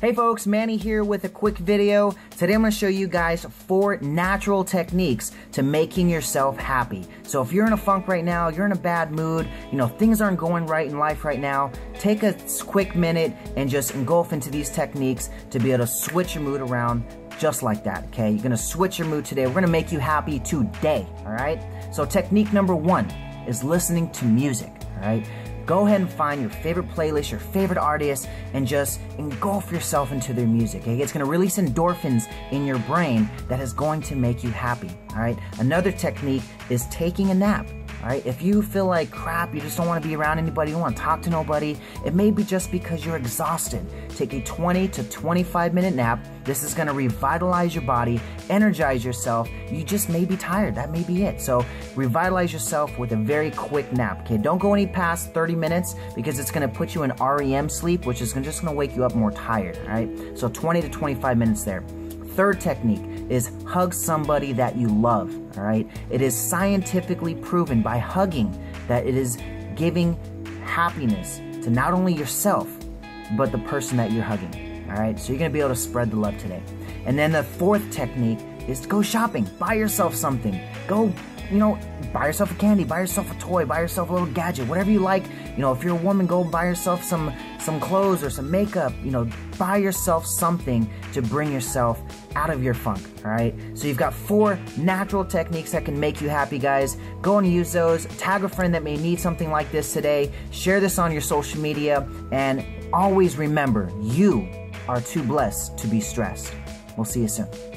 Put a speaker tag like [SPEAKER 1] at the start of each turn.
[SPEAKER 1] Hey folks, Manny here with a quick video. Today I'm to show you guys four natural techniques to making yourself happy. So if you're in a funk right now, you're in a bad mood, you know, things aren't going right in life right now, take a quick minute and just engulf into these techniques to be able to switch your mood around just like that, okay? You're going to switch your mood today. We're going to make you happy today, all right? So technique number one is listening to music, all right? Go ahead and find your favorite playlist, your favorite artist, and just engulf yourself into their music. Okay? It's going to release endorphins in your brain that is going to make you happy. All right. Another technique is taking a nap. Right. If you feel like crap, you just don't want to be around anybody, you don't want to talk to nobody, it may be just because you're exhausted. Take a 20 to 25 minute nap. This is going to revitalize your body, energize yourself. You just may be tired. That may be it. So revitalize yourself with a very quick nap. Okay. Don't go any past 30 minutes because it's going to put you in REM sleep, which is just going to wake you up more tired. All right. So 20 to 25 minutes there. Third technique is hug somebody that you love, all right? It is scientifically proven by hugging that it is giving happiness to not only yourself, but the person that you're hugging, all right? So you're gonna be able to spread the love today. And then the fourth technique is to go shopping. Buy yourself something. Go, you know, buy yourself a candy, buy yourself a toy, buy yourself a little gadget, whatever you like. You know, if you're a woman, go buy yourself some some clothes or some makeup. You know, buy yourself something to bring yourself out of your funk. All right. So you've got four natural techniques that can make you happy, guys. Go and use those. Tag a friend that may need something like this today. Share this on your social media, and always remember, you are too blessed to be stressed. We'll see you soon.